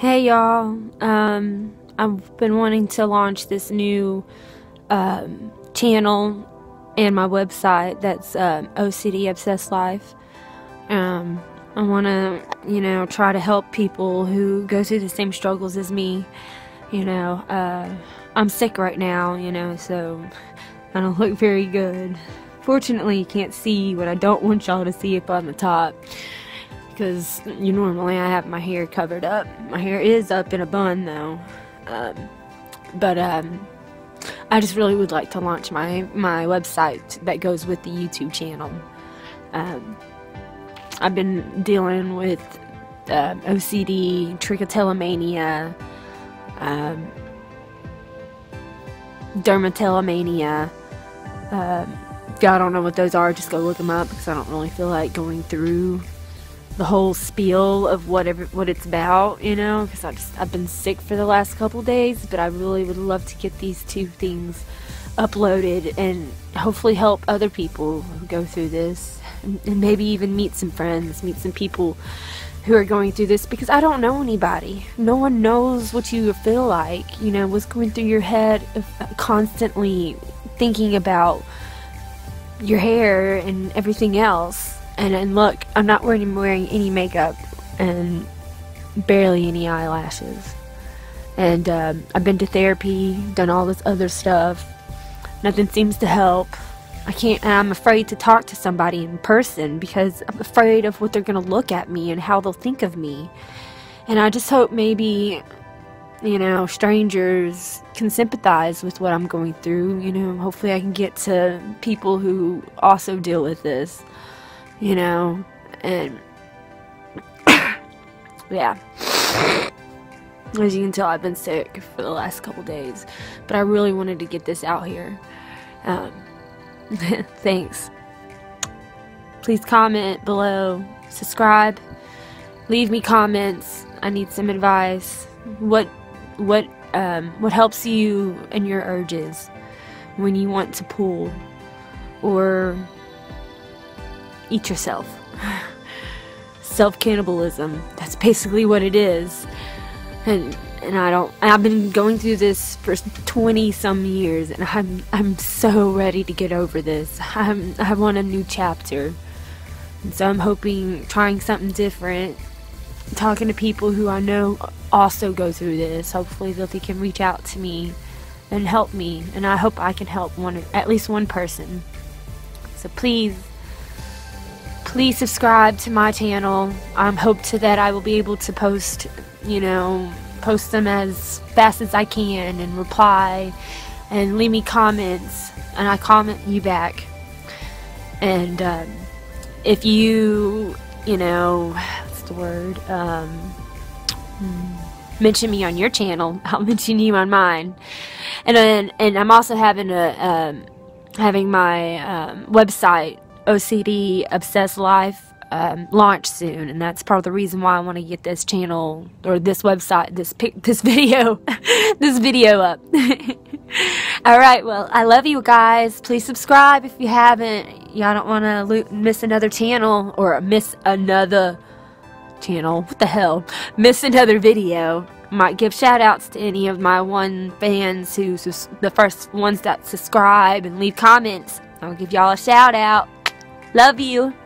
Hey y'all, um, I've been wanting to launch this new um, channel and my website that's um, OCD Obsessed Life. Um, I want to, you know, try to help people who go through the same struggles as me. You know, uh, I'm sick right now, you know, so I don't look very good. Fortunately, you can't see what I don't want y'all to see up on the top because you normally I have my hair covered up. My hair is up in a bun though, um, but um, I just really would like to launch my my website that goes with the YouTube channel. Um, I've been dealing with uh, OCD, trichotillomania, um, dermatillomania. Um, I don't know what those are. Just go look them up because I don't really feel like going through the whole spiel of whatever what it's about, you know, because I just I've been sick for the last couple days, but I really would love to get these two things uploaded and hopefully help other people go through this and, and maybe even meet some friends, meet some people who are going through this because I don't know anybody. No one knows what you feel like, you know, what's going through your head uh, constantly thinking about your hair and everything else and, and look, I'm not wearing, wearing any makeup and barely any eyelashes. And um, I've been to therapy, done all this other stuff. Nothing seems to help. I can't, I'm afraid to talk to somebody in person because I'm afraid of what they're going to look at me and how they'll think of me. And I just hope maybe, you know, strangers can sympathize with what I'm going through. You know, hopefully I can get to people who also deal with this you know, and yeah. As you can tell, I've been sick for the last couple days, but I really wanted to get this out here. Um, thanks. Please comment below, subscribe, leave me comments. I need some advice. What, what, um, what helps you in your urges when you want to pull, or eat yourself. Self cannibalism. That's basically what it is. And and I don't I've been going through this for 20 some years and I'm I'm so ready to get over this. I'm I want a new chapter. And so I'm hoping trying something different, talking to people who I know also go through this. Hopefully that they can reach out to me and help me and I hope I can help one at least one person. So please please subscribe to my channel. I um, hope to that I will be able to post, you know, post them as fast as I can and reply and leave me comments and I comment you back. And um, if you, you know, what's the word? Um, hmm, mention me on your channel, I'll mention you on mine. And then, and I'm also having a um, having my um, website OCD Obsessed Life um, launch soon, and that's part of the reason why I want to get this channel or this website, this pic, this video, this video up. All right, well, I love you guys. Please subscribe if you haven't. Y'all don't want to miss another channel or miss another channel. What the hell? Miss another video. Might give shout outs to any of my one fans who the first ones that subscribe and leave comments. I'll give y'all a shout out. Love you.